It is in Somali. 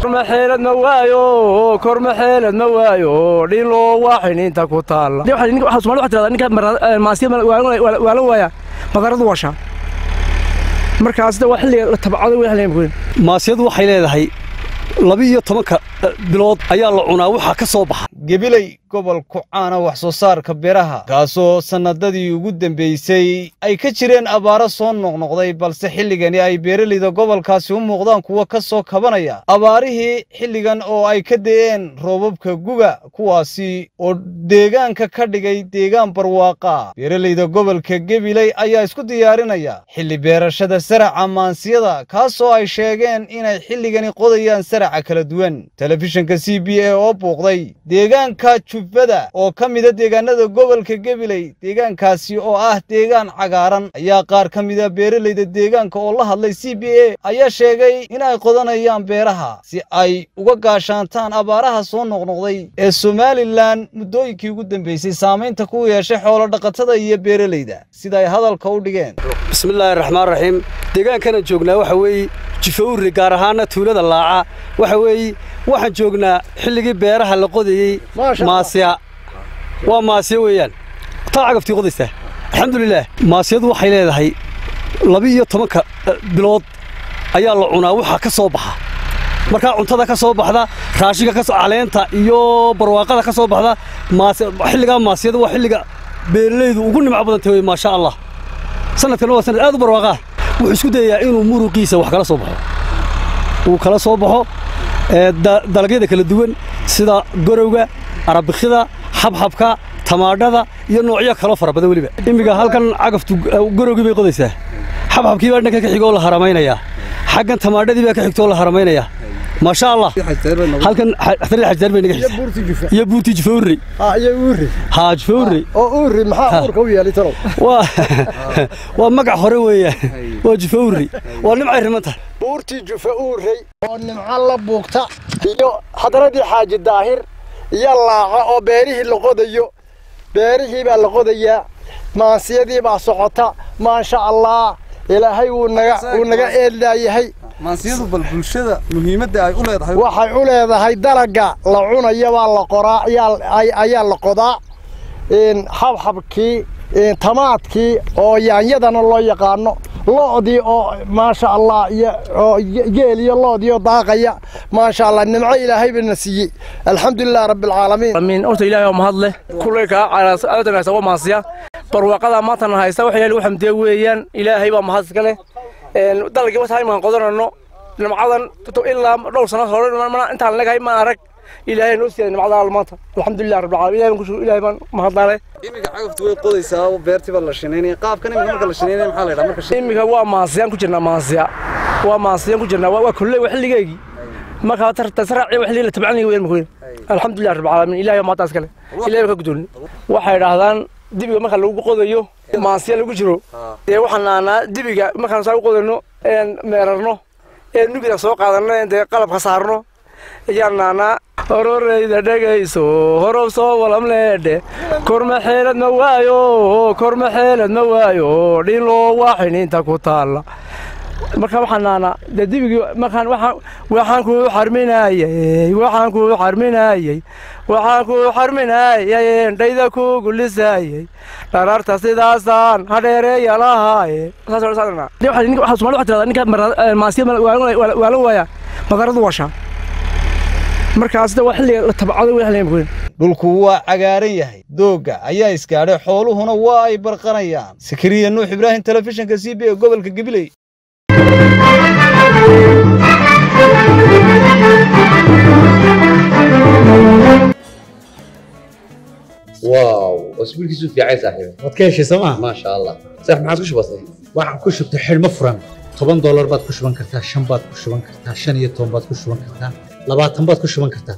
kormaxeelad ma waayo kormaxeelad ma waayo. Dhilo waxin inta ku taalla. Waa la waaya madaradu washa markaasna waa xilliga la tabcado weyn maasiyadu waxay leedahay laba-iyo tobanka bilood ayaa la cunaa waxaa ka soo baxa. Gebiley gobol ku caana wax soo saarka beeraha kaasoo sannadadii ugu dambaysay ay ka jireen abaaro soo noqnoqday balse xilligani ay beeralayda gobolkaasi u muuqdaan kuwa ka soo kabanaya. Abaarihii xilligan oo ay ka da'een roobabka guga kuwaasi oo deegaanka ka dhigay deegaan barwaaqa. Beeralayda gobolka gebiley ayaa isku diyaarinaya xilli beerashada saraca maansiyada kaasoo ay sheegeen inay xilligani qodayaan saraca kala duwan. Telefishinka c b a oo buuqday deegaanka jubbada oo ka mida deegaanada gobolka gebiley deegaankaasi oo ah deegaan cagaaran ayaa qaar ka mida beeralayda deegaanka oo la hadlay c b a ayaa sheegay inay qodanayaan beeraha si ay uga gaashaantaan abaaraha soo noqnoqday ee somalilan muddooyinkii ugu dambaysay saamaynta ku yeeshay xoolo dhaqatada iyo beeralayda sida ay hadalka u dhigeen. Bismillaahi raxmaan raxiim deegaankana joognaa waxa weeye jifawri gaar ahaana tuulada laaca waxa weeye waxaan joognaa xilligii beeraha la qodayey maasiya waa maasiya weeyaan. Taa cagaftii qodaysaa alxamdulilaah maasiyadu waxay leedahay laba-iyo tobanka bilood ayaa la cunaa. Waxaa ka soo baxa. Markaa cuntada ka soo baxda raashinka ka caleenta iyo barwaaqada ka soo baxda xilligaa maasiyada waa xilliga beeralaydu ugu nimco badantay wey maasha allah. Sanadkan waa sanad aad u barwaaqaa. Wuxuu isku dayayaa inuu muruqiisa wax kala soo baxo uu kala soo baxo dalagyada kala duwan sida gorowga arabikida xabxabka tamaadhada iyo noocyo kaloo fara badan weliba. Imminka halkan cagaftu gorowgii bay qodaysaa. Xabxabkii baa dhanka ka xigoo la haramaynayaa xaggan tamaadhadii baa ka xigtoo la haramaynayaa maasha allah halkan xataril xajaar bay naga xigta iyo buuti jifawri iyo uuri haa jifawri oo uuri maxaa uurka u yeelay talow waa waa magac hore weeyaan waa jifawri waa nimcay riman tahay buurtii jufa uurey oo nimco la buugta. Iyo xadaradii xaaji daahir iyo laaca oo beerihii la qodayo. Beerihii baa la qodayaa. Maansiyadii baa socota. Maasha allah ilaahay wuu naga wuu naga eedlaayahay maansiyadu bal bulshada muhiimadda ay u leedahay waxay u leedahay dalagga la cunaya baa la qoraa ayaa la qodaa xabxabkii tamaadkii oo yaanyadana loo yaqaano lo'dii oo maasha allah iyo geel iyo lo'dii oo daaqaya maasha allah nimco ilaahay bana siiyey. Alxamdulilah rabbilcaalamiin horta ilaahay oo mahad leh. Kulayka aadanaysa waa maasiya. Barwaaqada maantana haysta waxa ilahay lagu xamdiya weeyaan. Ilaahay baa mahad iska leh dalagii wata imaan qodanano nimcadan ilaa dhowr sano hore intaan legahay maan arag ilaahay noo siiyay nimcada maanta alxamdulilah rabbil caalamiin ilaahay baan mahadnale iminka cagaftu way qodaysaa beertii baa la shinaynaya qaabkan iminka marka la shinaynaya maxaa la yidhaha marka iminka waa maasiyaan ku jirnaa maasiya waa maasiyaan ku jirnaa waa kolley waa xilligeygii marka tarta saraaci waa xilligii la tabcanayay weyn makoyn alxamdulilah rabbil caalamiin ilaahay mahadda iskale ilaahay ka gudoon waxay idhaahdaan dibiga marka lagu qodayo maasiya lagu jiro. Dee waxaan naanaa dibiga markaan saa u qodayno meerarno. Ee nugida soo qaadanno dee qalabka saarno. Ayaan naanaa hororayda dhegayso horob soo walamleedhe kormaxeelad ma waayo kormaxeelad ma waayo. Dhilo waxin inta ku taalla marka waxaan naanaa dee dibigii markaan waxaan kuu xarminayey waxaan kuu xarminayey waxaan kuu xarminayey endhayda kuu gulisaayey dharaarta sidaasaan hadheereeya lahaaye ninka maasiya waa la waaya madaradu washa markaasna waa xilliga la tabcado dhulku waa cagaaran yahay. Doogga ayaa isgaadhay xooluhuna waa ay barqanayaan. Sakariya nuux ibraahim telefishinka c b ee gobolka gabiley واو اسبوع كيسو في عايز صاحبي waad ka heshay sooma ما شاء الله صح ما عاد وش بصي waxaan ku shubtay xidhmo furan toban doolar baad ku shuban kartaa shan baad ku shuban kartaa shan iyo toban baad ku shuban kartaa labaatan baad ku shuban kartaa